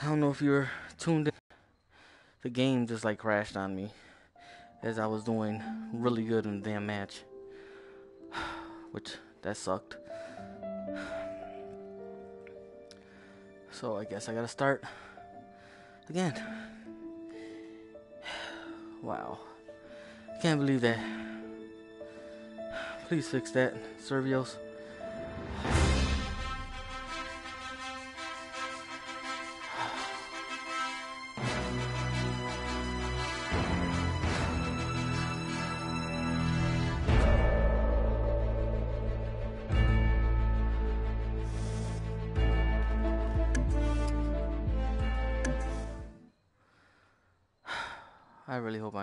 I don't know if you were tuned in. The game just like crashed on me as I was doing really good in the damn match. Which that sucked. So I guess I gotta start again. Wow. I Can't believe that. Please fix that, Survios.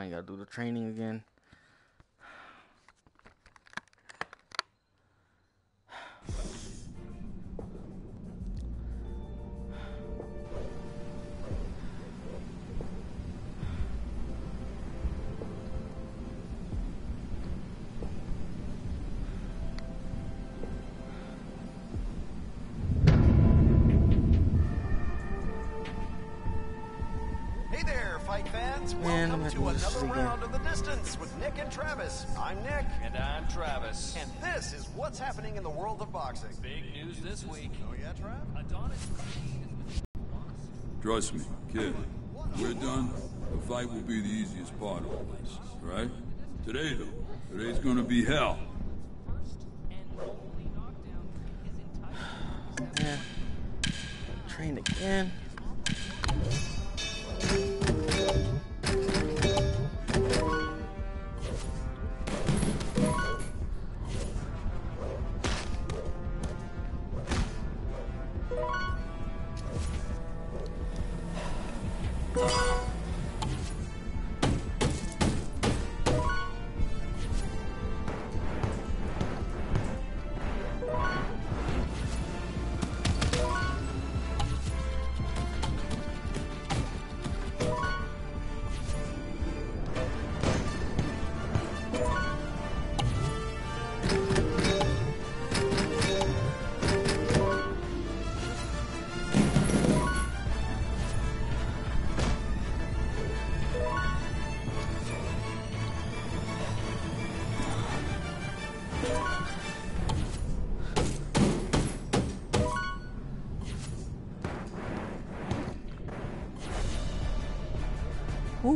I gotta do the training again. Fans! Man, I'm Welcome gonna to another again. round of the distance with Nick and Travis. I'm Nick, And I'm Travis. and this is what's happening in the world of boxing. Big news this week. Oh yeah, Trav? Adonis Trust me, kid. We're done. The fight will be the easiest part of all this, right? Today, though, today's gonna be hell. Man. Train again.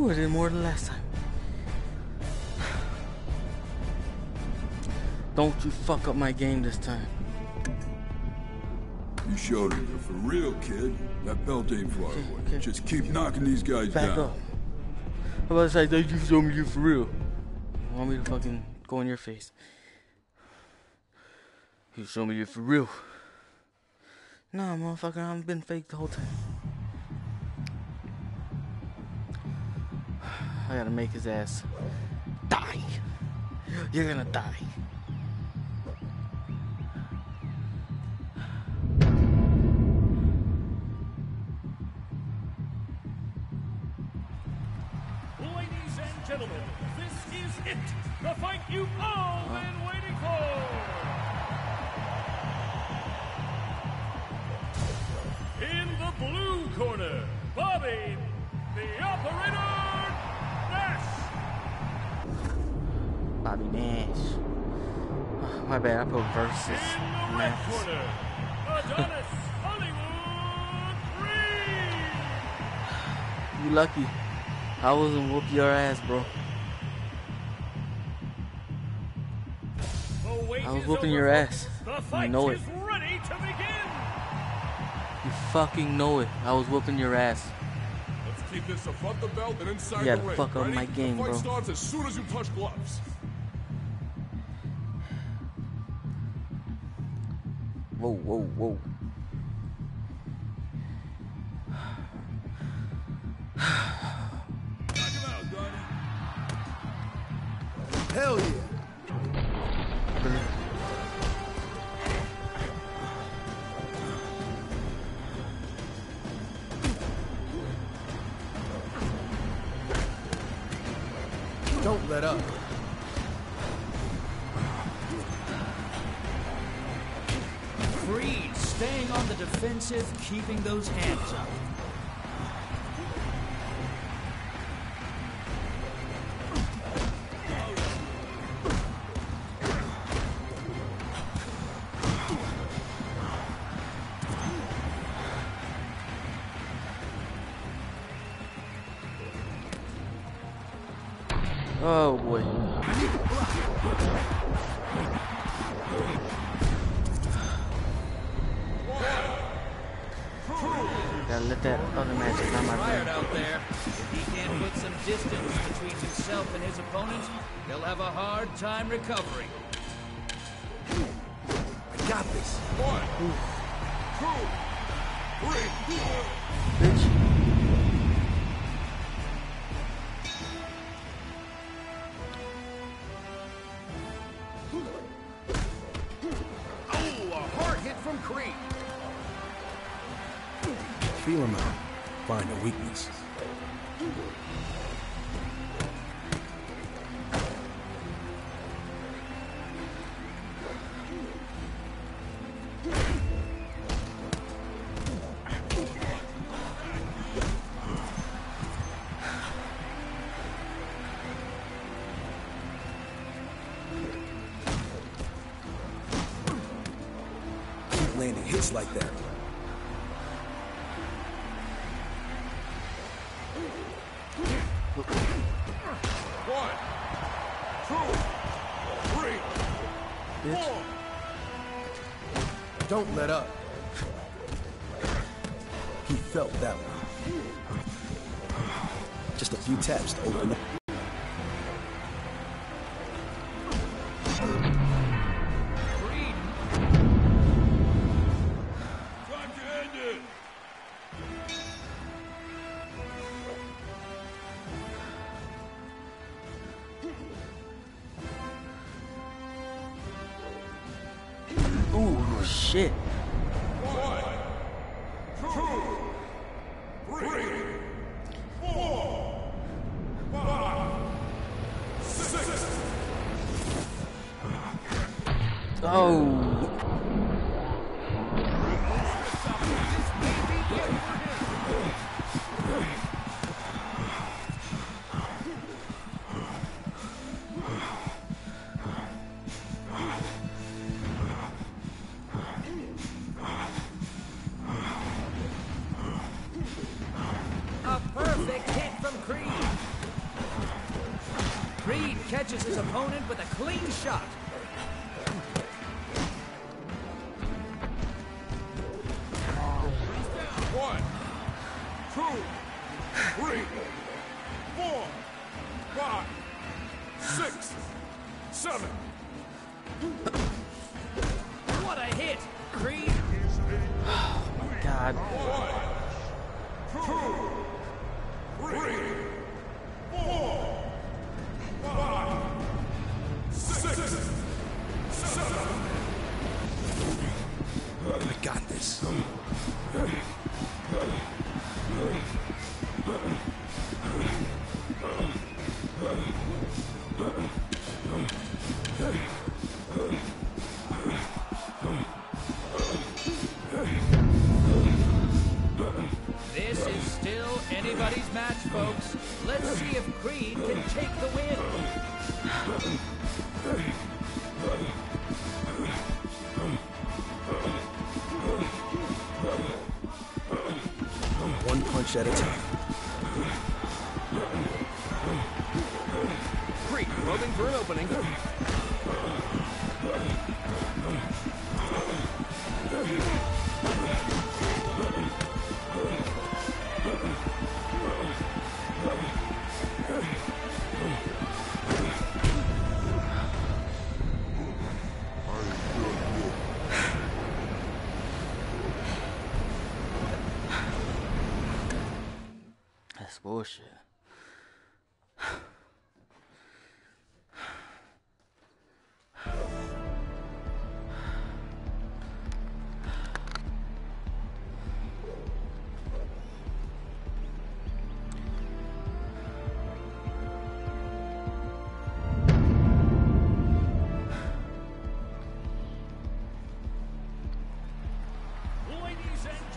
Ooh, I did more than last time. Don't you fuck up my game this time. You showed it. You're for real, kid. That belt ain't far away. okay. Just keep knocking these guys Back down. up. How about I say, you show me you for real? You want me to fucking go in your face? You show me you for real. Nah, motherfucker, I've been fake the whole time. I gotta make his ass die. You're gonna die. Versus In the red corner, Adonis Hollywood Creed. You lucky. I wasn't whoop your ass, bro. I was whooping your ass. You know it. ready to begin. You fucking know it. I was whooping your ass. Let's keep this above the belt and inside You gotta the ring. fuck up my game, bro. starts as soon as you touch gloves. Whoa, whoa, whoa. offensive, keeping those hands up. Oh boy. Gotta let that other match come out Fired there. out there. If he can't put some distance between himself and his opponent, he'll have a hard time recovering. I got this. One, two, three. Bitch. Like that. One, two, three, Bitch. four. Don't let up. He felt that one. Just a few taps to open up. Catches his opponent with a clean shot. Folks. Let's see if Creed can take the win. One punch at a time. Creed probing for an opening.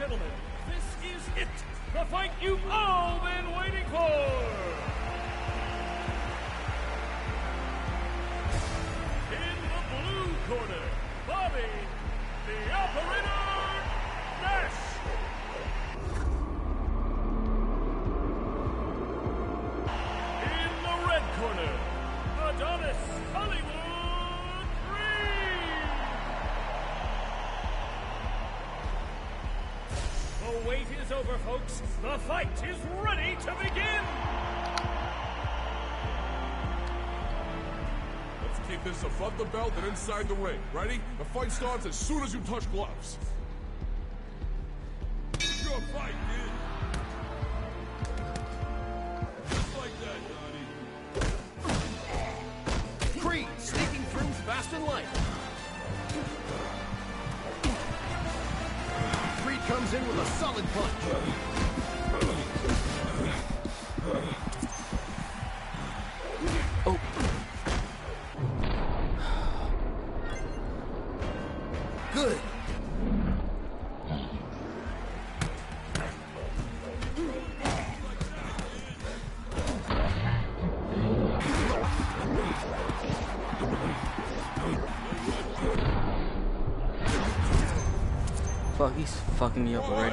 Gentlemen, this is it. The fight you've all been waiting for. In the blue corner, Bobby, the operator, is ready to begin. Let's keep this above the belt and inside the ring. Ready? The fight starts as soon as you touch gloves. Your fight, kid. Just like that, Donnie. Creed sneaking through fast and light. Creed comes in with a solid punch. Me up already,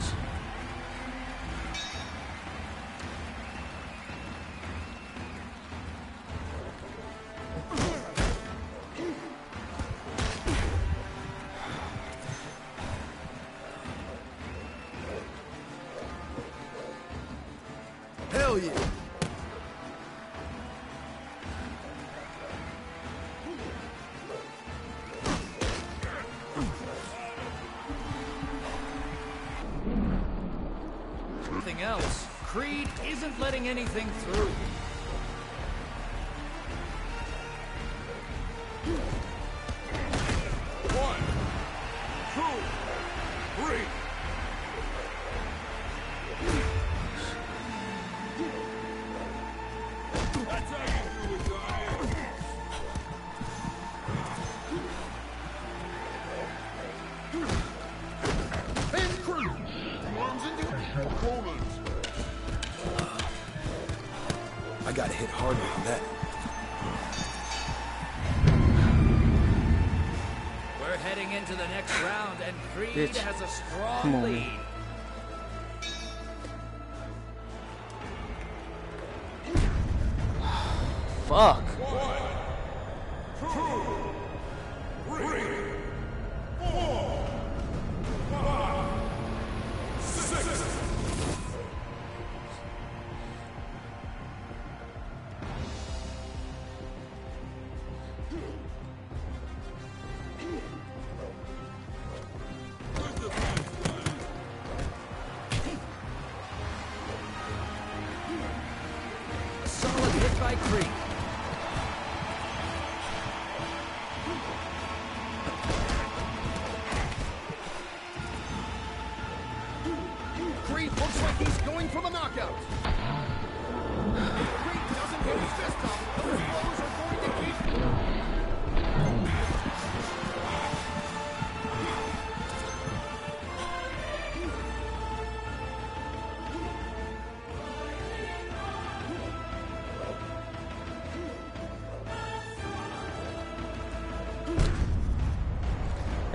Bitch. Hell yeah. Else. Creed isn't letting anything through. I gotta hit harder than that. We're heading into the next round, and Creed Bitch. has a strong Come on. lead. Fuck.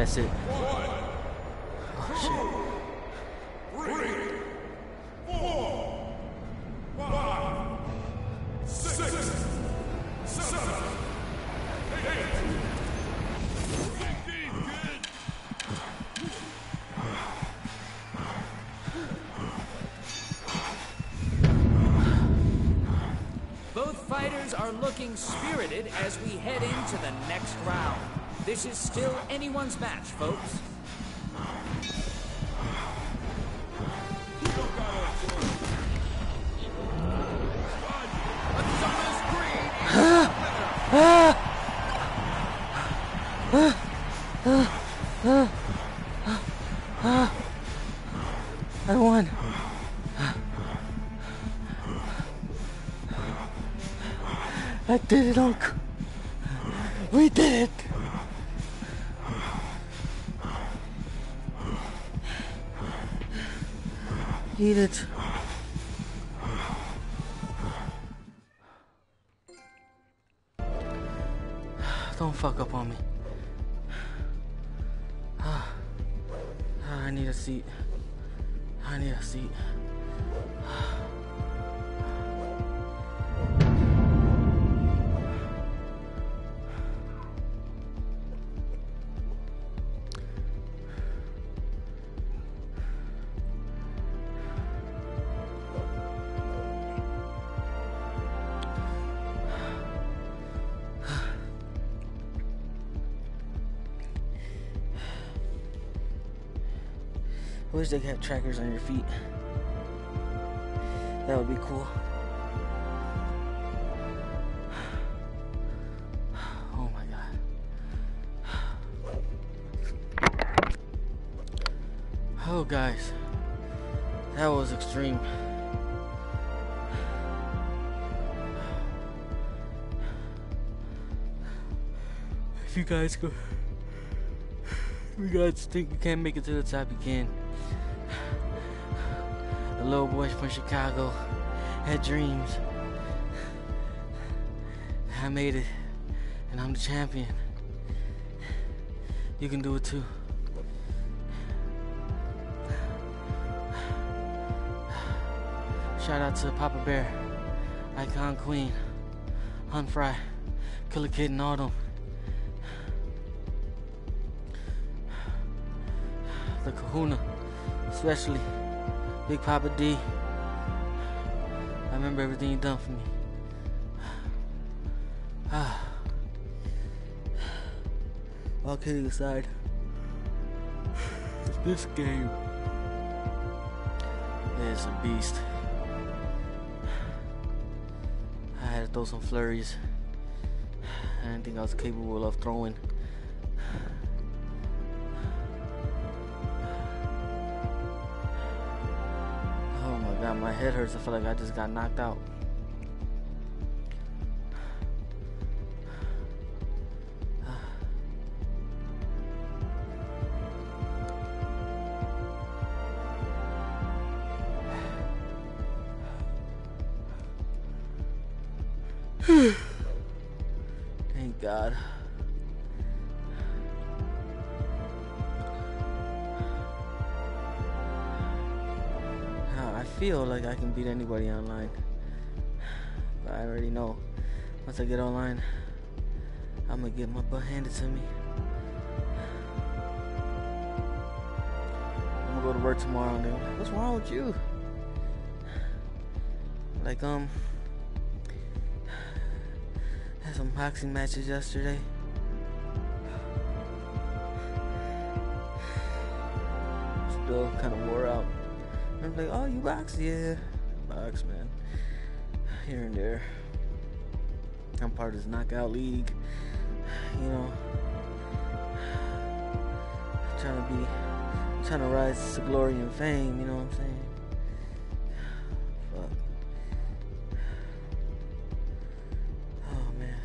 That's it. Oh, Dig deep. Both fighters are looking spirited as we head into the next round. This is still anyone's match, folks. I won. I did it, Uncle. We did it. Eat it. Don't fuck up on me. Ah, I need a seat. I need a seat. Wish they could have trackers on your feet. That would be cool. Oh my god. Oh, guys. That was extreme. If you guys go. If you guys think you can't make it to the top, you can. Little boy from Chicago had dreams. I made it, and I'm the champion. You can do it too. Shout out to Papa Bear, Icon Queen, Hunt Fry, Killer Kid, and all. The Kahuna, especially Big Papa D. I remember everything you done for me. Ah. All kidding aside, this game is a beast. I had to throw some flurries. I didn't think I was capable of throwing. Head hurts. I feel like I just got knocked out. Anybody online. But I already know. Once I get online, I'm gonna get my butt handed to me. I'm gonna go to work tomorrow and like, what's wrong with you? Like, um, had some boxing matches yesterday. Still kind of wore out. I'm like, oh, you box? Yeah, box, man. Here and there. I'm part of this knockout league. You know, trying to be, trying to rise to glory and fame. You know what I'm saying? Oh man,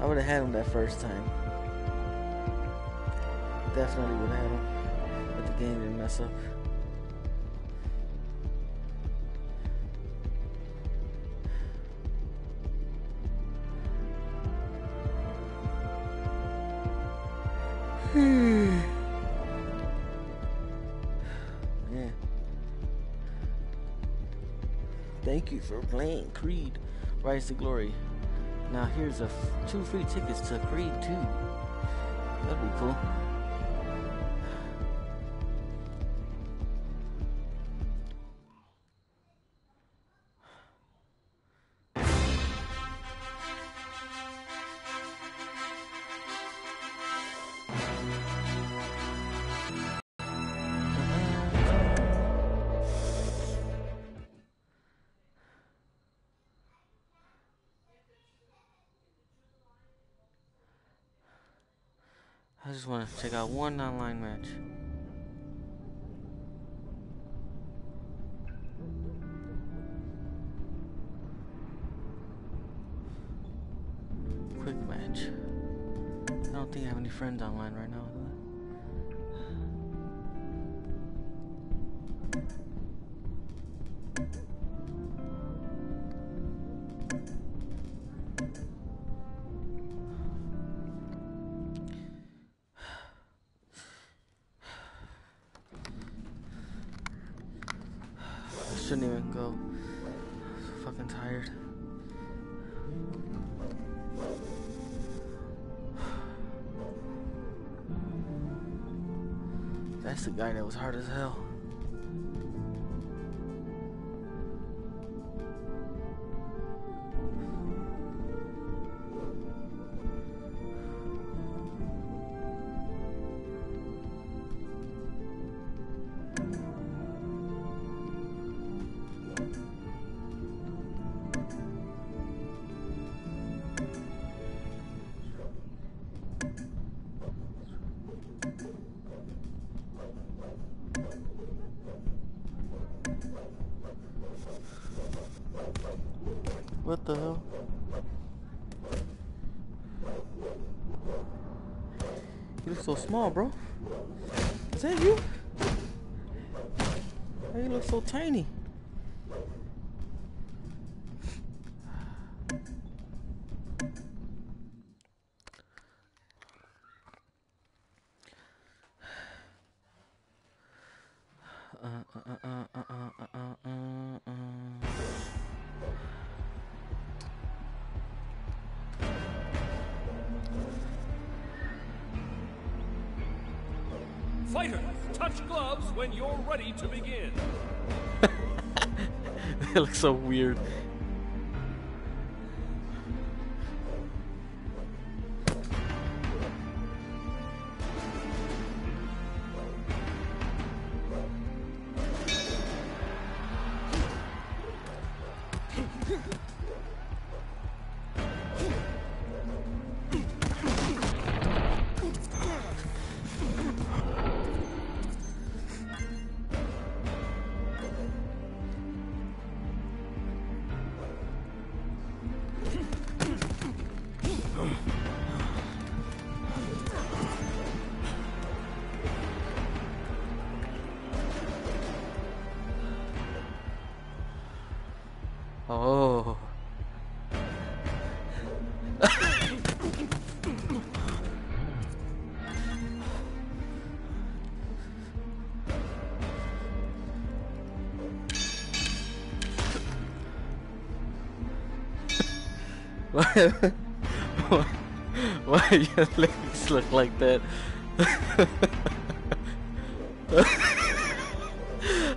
I would have had him that first time. Definitely would have had him, but the game didn't mess up. For playing Creed Rise to Glory. Now here's a f- two free tickets to Creed 2. That'd be cool. I just want to check out one online match. Quick match. I don't think I have any friends online right now. Shouldn't even go. I'm so fucking tired. That's the guy that was hard as hell. Small, bro. Fighter, touch gloves when you're ready to begin. It looks so weird. Oh. Why, why, why your legs look like that?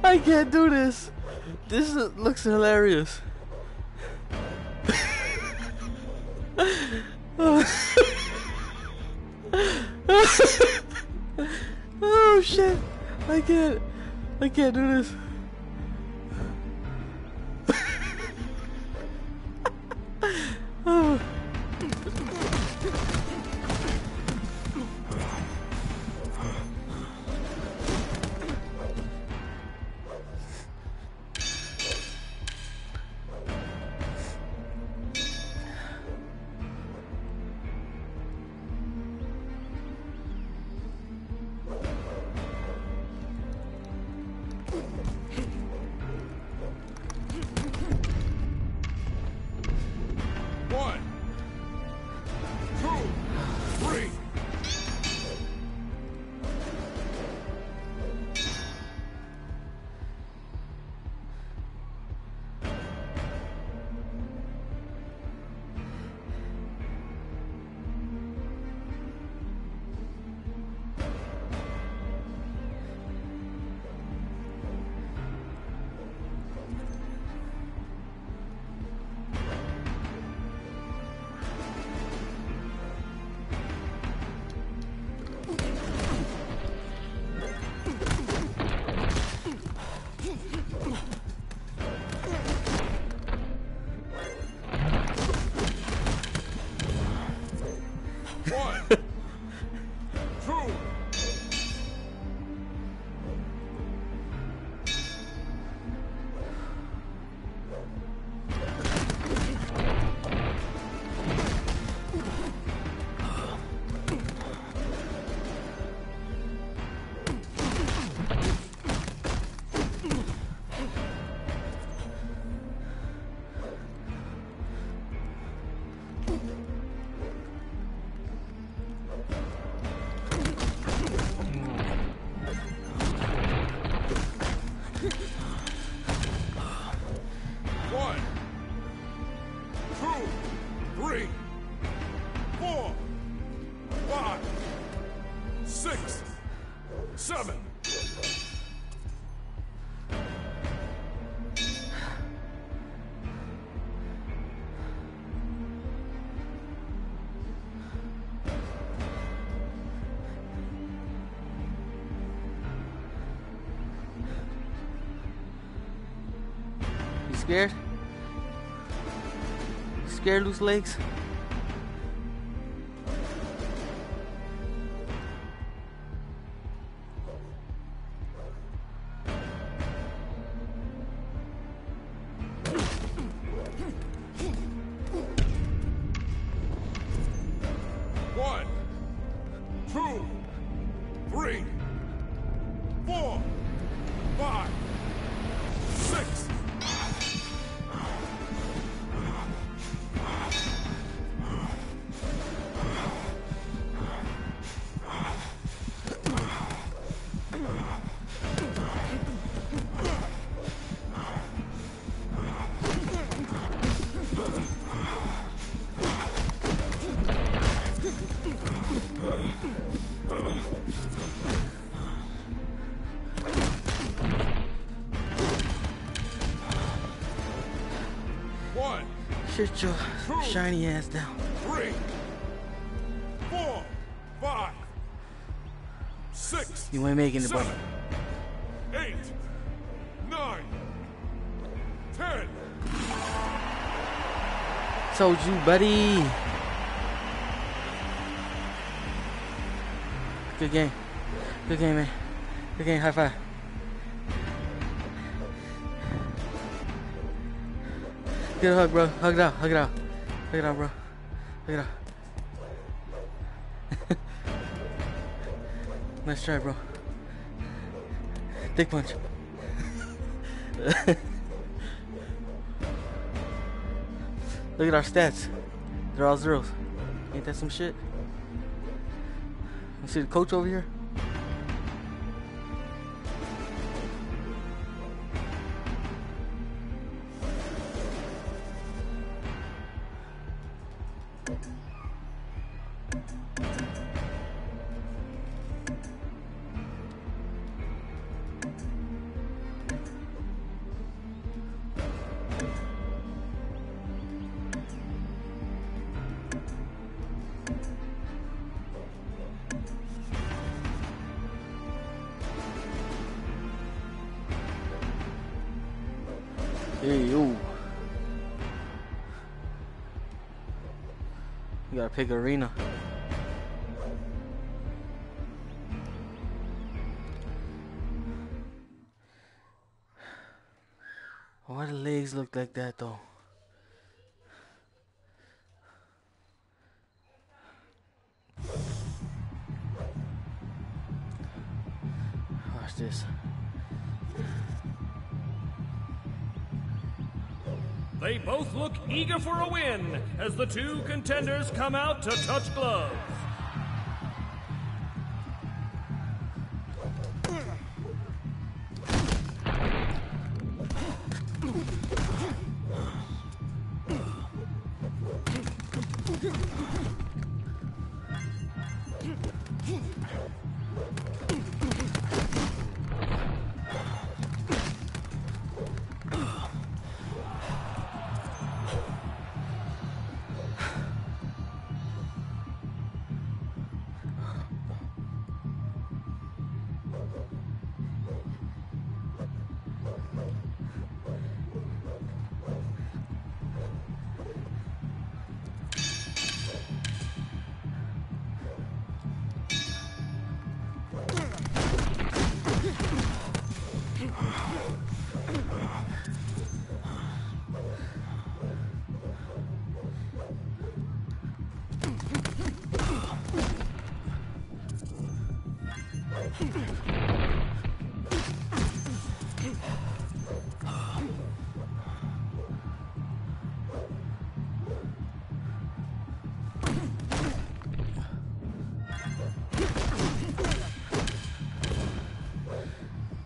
I can't do this. This looks hilarious. I can't do this. Scared? Scared, loose legs? Shiny ass down. three, four, five, six. You ain't making it, buddy. nine, ten. Told you, buddy. Good game. Good game, man. Good game. High five. Get a hug, bro. Hug it out. Hug it out. Hug at that, bro. Look at that. nice try, bro. Dick punch. Look at our stats. They're all zeros. Ain't that some shit? You see the coach over here? You gotta pick arena. Why the legs look like that though? Eager for a win as the two contenders come out to touch gloves.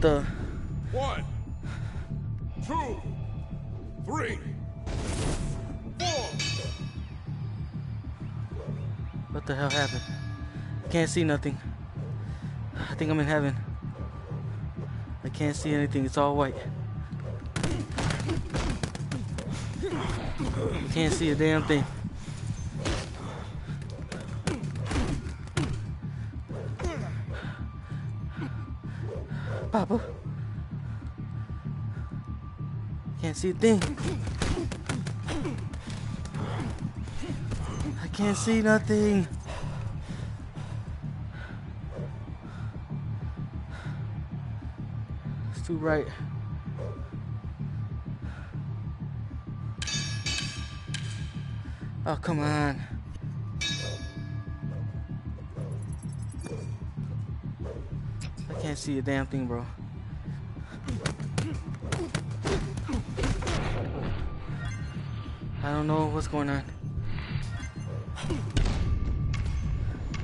What the? One, two, three, four. What the hell happened? I can't see nothing. I think I'm in heaven. I can't see anything. It's all white. I can't see a damn thing. Papa. Can't see a thing. I can't see nothing. It's too bright. Oh, come on. Can't see a damn thing, bro. I don't know what's going on.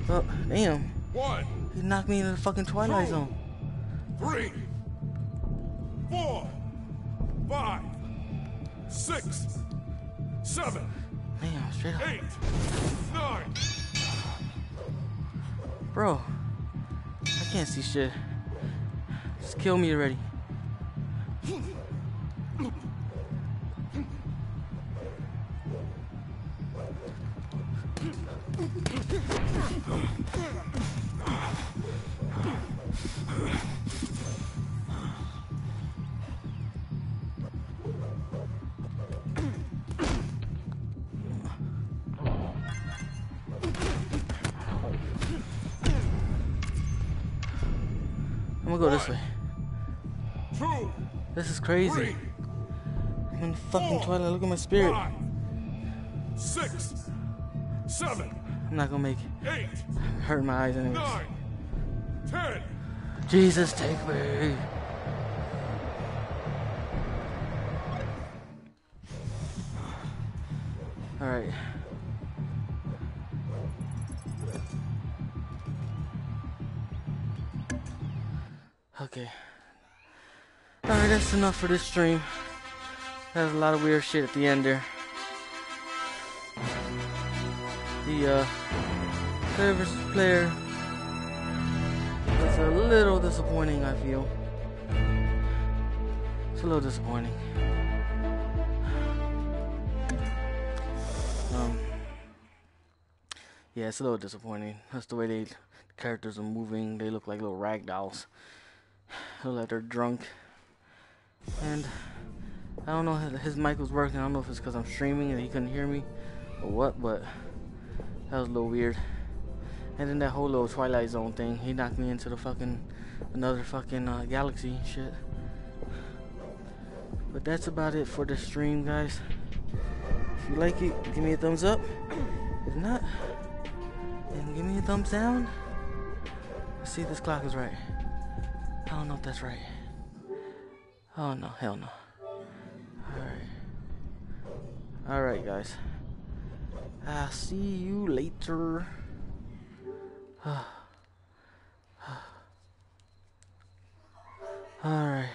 Oh, damn. One, He knocked me into the fucking Twilight Zone. three, shit. Uh, just kill me already. Gonna go this way. Two, This is crazy. three, I'm in the fucking Twilight. Look at my spirit. five, six, seven, I'm not gonna make it. eight, I'm hurting my eyes anyways. nine, ten. Jesus, take me. Enough for this stream. There's a lot of weird shit at the end there. The uh, player versus player it's a little disappointing, I feel. It's a little disappointing. Um, yeah, it's a little disappointing. That's the way they the characters are moving. They look like little rag dolls. Look like they're drunk. And I don't know if his mic was working. I don't know if it's because I'm streaming and he couldn't hear me or what, but that was a little weird. And then that whole little Twilight Zone thing, he knocked me into the fucking another fucking uh, galaxy shit. But that's about it for the stream, guys. If you like it, give me a thumbs up. If not, then give me a thumbs down. Let's see if this clock is right. I don't know if that's right. Oh no, hell no. Alright. Alright, guys. I'll see you later. Alright.